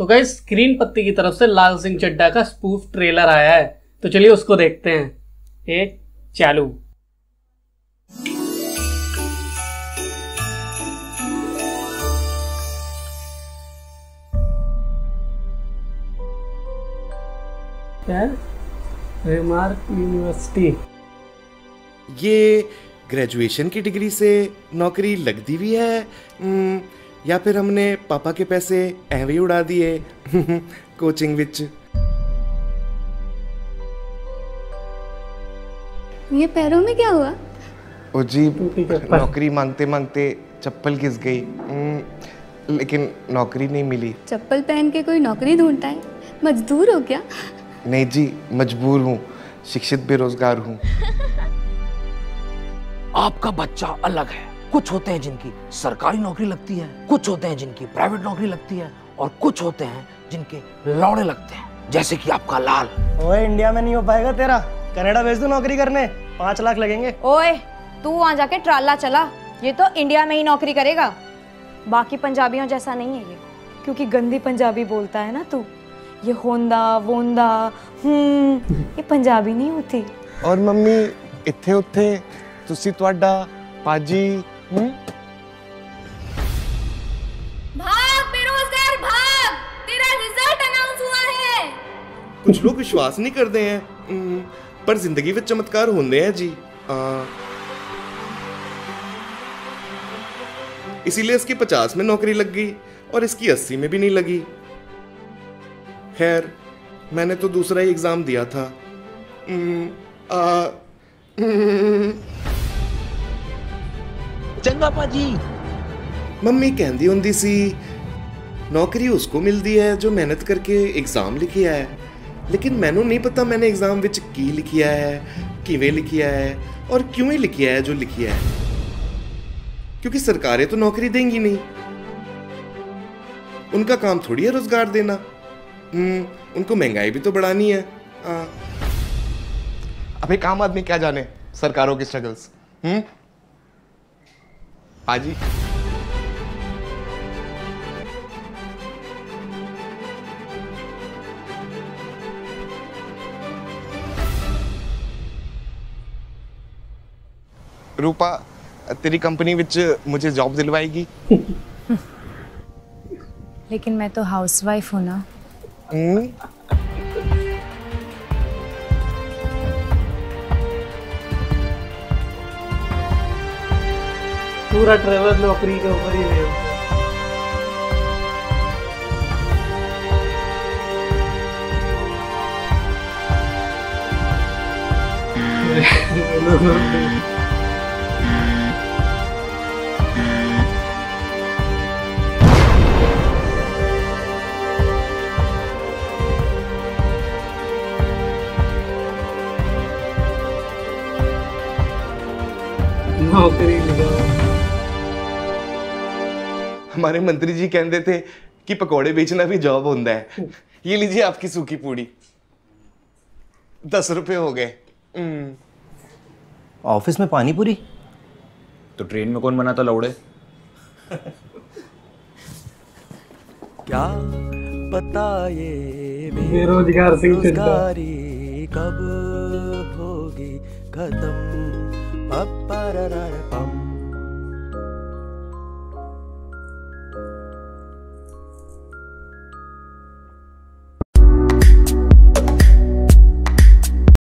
तो guys screen पत्ती की तरफ़ से लाल सिंह चड्डा का स्पूफ ट्रेलर आया है। तो चलिए उसको देखते हैं। एक चालू। रिमार्क यूनिवर्सिटी ये ग्रेजुएशन की डिग्री से नौकरी लगती भी है? हम्म, या फिर हमने पापा के पैसे एवं उड़ा दिए? कोचिंग विच ये पैरों में क्या हुआ? ओ जी नौकरी मांगते मांगते चप्पल घिस गई। हम्म, लेकिन नौकरी नहीं मिली। चप्पल पहन के कोई नौकरी ढूंढता है? मजदूर हो क्या? नहीं जी मजबूर हूँ शिक्षित बेरोजगार हूँ। आपका बच्चा अलग है। कुछ होते हैं जिनकी सरकारी नौकरी लगती है कुछ होते हैं जिनकी प्राइवेट नौकरी लगती है और कुछ होते हैं जिनके लौड़े लगते हैं जैसे कि आपका लाल ओए इंडिया में नहीं हो पाएगा तेरा कनाडा भेज दो नौकरी करने पाँच लाख लगेंगे ओए तू वहाँ जाके ट्राला चला ये तो इंडिया में ही नौकरी करेगा बाकी पंजाबियों जैसा नहीं है ये क्योंकि गंदी पंजाबी बोलता है ना तू ये होंदा वोंदा हम्म ये पंजाबी नहीं होती और मम्मी ਇੱਥੇ ਉੱਥੇ ਤੁਸੀਂ ਤੁਹਾਡਾ ਪਾਜੀ ਹੂੰ भाग बेरोजगार भाग। तेरा रिज़ल्ट अनाउंस हुआ है। कुछ लोग विश्वास नहीं करते हैं। हम्म, पर ज़िंदगी में चमत्कार होते हैं जी। आ, इसीलिए इसकी पचास में नौकरी लग गई और इसकी अस्सी में भी नहीं लगी। खैर मैंने तो दूसरा ही एग्ज़ाम दिया था। हम्म, आ, हम्म, चंगा पाजी ਮੰਮੀ ਕਹਿੰਦੀ ਹੁੰਦੀ ਸੀ ਨੌਕਰੀ ਉਸਕੋ ਮਿਲਦੀ ਹੈ ਜੋ ਮਿਹਨਤ ਕਰਕੇ ਐਗਜ਼ਾਮ ਲਿਖਿਆ ਹੈ ਲੇਕਿਨ ਮੈਨੂੰ ਨਹੀਂ ਪਤਾ ਮੈਨੇ ਐਗਜ਼ਾਮ ਵਿੱਚ ਕੀ ਲਿਖਿਆ ਹੈ ਕਿਵੇਂ ਲਿਖਿਆ ਹੈ और क्यों ही लिखिया है जो लिखिया है क्योंकि सरकारें तो नौकरी देंगी नहीं उनका काम थोड़ी है रोजगार देना हम्म, उनको महंगाई भी तो बढ़ानी है आ, अब एक आम आदमी क्या जाने सरकारों की स्ट्रगल्स हम्म पाजी रूपा तेरी कंपनी विच मुझे जॉब दिलवाएगी? लेकिन मैं तो हाउसवाइफ हूँ ना। पूरा ट्रेलर नौकरी के ऊपर ही है। नौकरी लगाओ हमारे मंत्री जी कहते थे कि पकोड़े बेचना भी जॉब होता है। ये लीजिए आपकी सूखी पूड़ी। दस रुपए हो गए। हम्म, ऑफ़िस में पानी पूरी? तो ट्रेन में कौन बनाता लौड़े? क्या पता ये बेरोजगार बेरोजगारी कब होगी खत्म? पम।